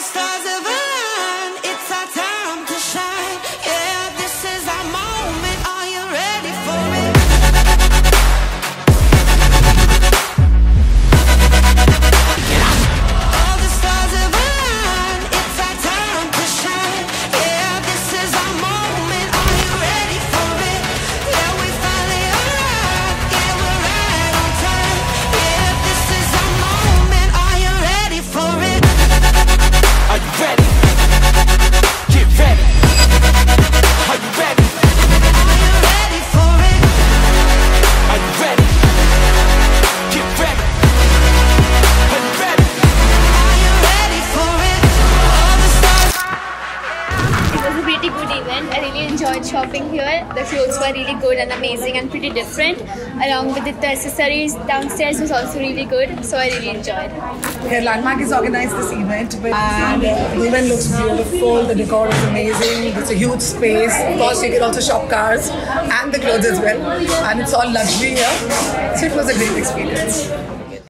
the stars have I really enjoyed shopping here. The clothes were really good and amazing and pretty different. Along with it, the accessories downstairs was also really good. So I really enjoyed. Here, Landmark has organized this event, and the event looks beautiful. The decor is amazing. It's a huge space. Of course, you can also shop cars and the clothes as well, and it's all luxury here. So it was a great experience.